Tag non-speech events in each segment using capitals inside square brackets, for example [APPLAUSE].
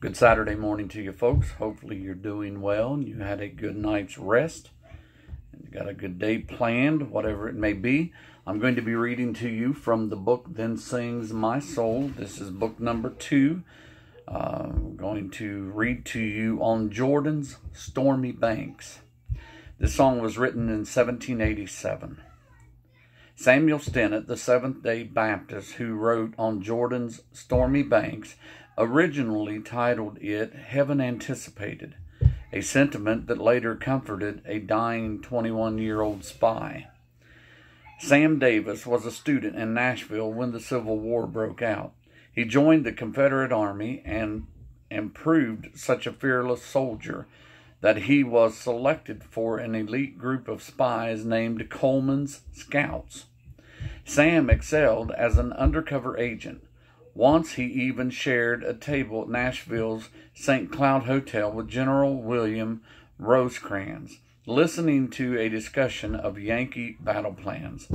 Good Saturday morning to you folks. Hopefully you're doing well and you had a good night's rest and you got a good day planned, whatever it may be. I'm going to be reading to you from the book Then Sings My Soul. This is book number two. Uh, I'm going to read to you on Jordan's Stormy Banks. This song was written in 1787. Samuel Stennett, the Seventh day Baptist who wrote on Jordan's stormy banks, originally titled it Heaven Anticipated, a sentiment that later comforted a dying 21 year old spy. Sam Davis was a student in Nashville when the Civil War broke out. He joined the Confederate Army and, and proved such a fearless soldier that he was selected for an elite group of spies named Coleman's Scouts. Sam excelled as an undercover agent. Once he even shared a table at Nashville's St. Cloud Hotel with General William Rosecrans, listening to a discussion of Yankee battle plans.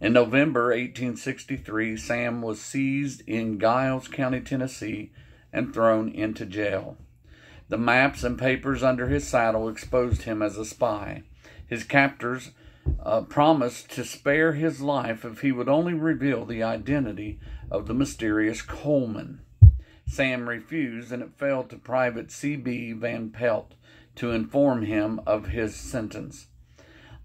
In November 1863, Sam was seized in Giles County, Tennessee, and thrown into jail. The maps and papers under his saddle exposed him as a spy. His captors uh, promised to spare his life if he would only reveal the identity of the mysterious Coleman. Sam refused, and it fell to Private C.B. Van Pelt to inform him of his sentence.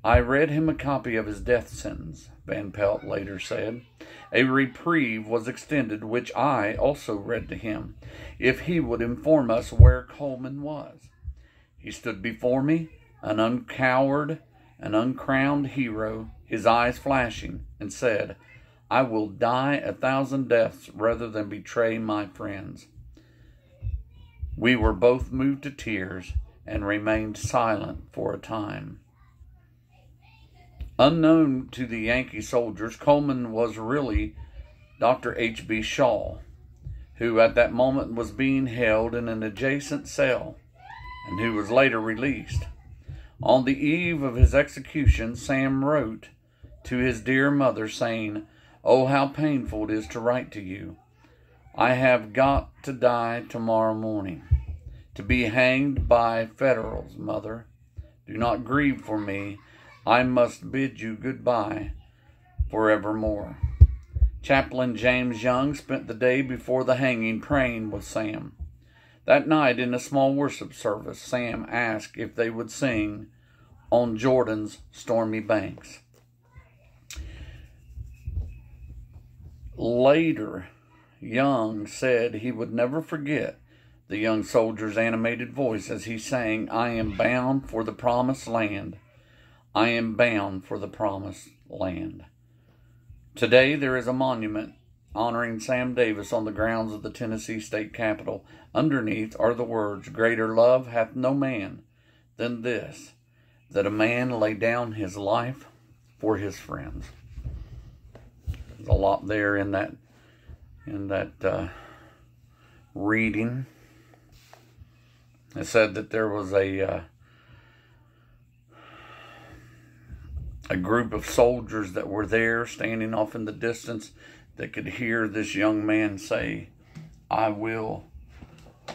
I read him a copy of his death sentence, Van Pelt later said. A reprieve was extended, which I also read to him, if he would inform us where Coleman was. He stood before me, an uncowered, an uncrowned hero, his eyes flashing, and said, I will die a thousand deaths rather than betray my friends. We were both moved to tears and remained silent for a time. Unknown to the Yankee soldiers, Coleman was really Dr. H.B. Shaw, who at that moment was being held in an adjacent cell and who was later released. On the eve of his execution, Sam wrote to his dear mother, saying, Oh, how painful it is to write to you. I have got to die tomorrow morning, to be hanged by Federals, mother. Do not grieve for me. I must bid you goodbye forevermore. Chaplain James Young spent the day before the hanging praying with Sam. That night, in a small worship service, Sam asked if they would sing on Jordan's stormy banks. Later, Young said he would never forget the young soldier's animated voice as he sang, I am bound for the promised land. I am bound for the promised land. Today, there is a monument honoring Sam Davis on the grounds of the Tennessee State Capitol. Underneath are the words, Greater love hath no man than this, that a man lay down his life for his friends. There's a lot there in that in that uh, reading. It said that there was a uh, a group of soldiers that were there standing off in the distance that could hear this young man say, I will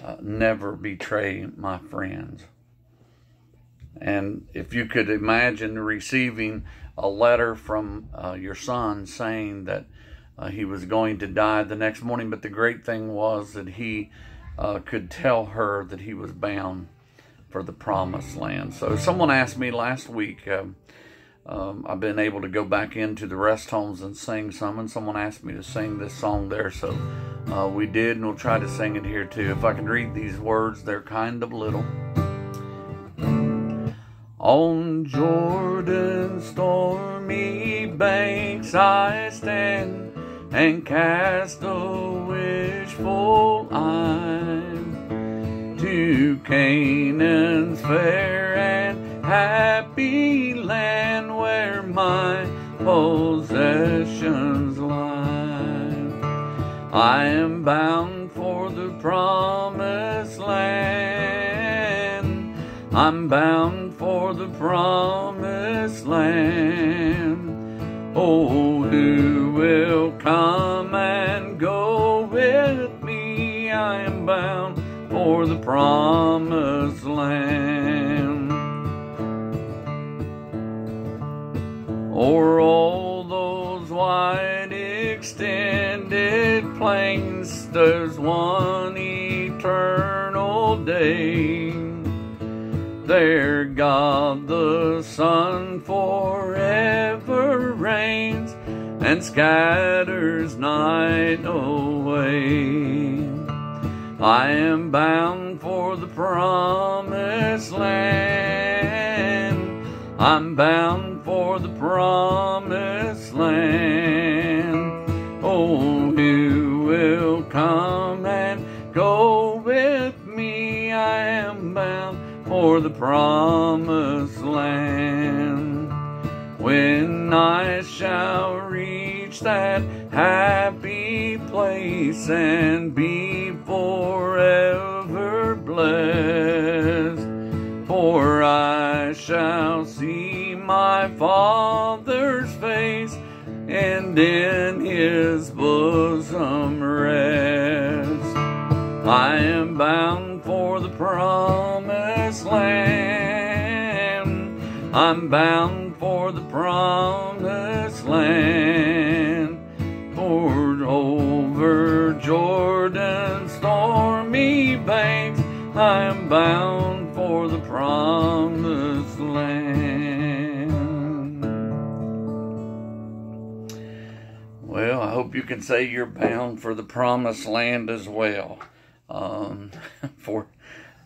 uh, never betray my friends. And if you could imagine receiving a letter from uh, your son saying that uh, he was going to die the next morning, but the great thing was that he uh, could tell her that he was bound for the promised land. So someone asked me last week, um, I've been able to go back into the rest homes and sing some, and someone asked me to sing this song there, so uh, we did, and we'll try to sing it here too. If I can read these words, they're kind of little. On Jordan's stormy banks I stand and cast a wishful eye to Canaan's fair happy land where my possessions lie. I am bound for the promised land. I'm bound for the promised land. Oh, who will come and go with me? I am bound for the promised land. There God the Son forever reigns and scatters night away. I am bound for the promised land. I'm bound for the promised land. Oh, who will come and go bound for the promised land. When I shall reach that happy place and be forever blessed, for I shall see my Father's face and in his bosom rest. I am bound for the promised I'm bound for the promised land. Poured over Jordan's stormy banks, I am bound for the promised land. Well, I hope you can say you're bound for the promised land as well. Um, [LAUGHS] for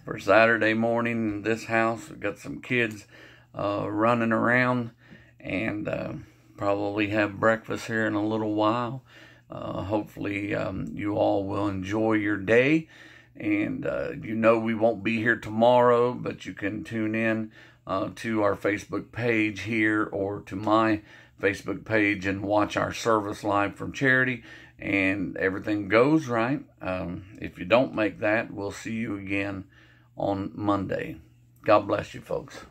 for Saturday morning in this house, we've got some kids uh, running around and uh, probably have breakfast here in a little while. Uh, hopefully, um, you all will enjoy your day. And uh, you know we won't be here tomorrow, but you can tune in uh, to our Facebook page here or to my Facebook page and watch our service live from charity. And everything goes right. Um, if you don't make that, we'll see you again on Monday. God bless you, folks.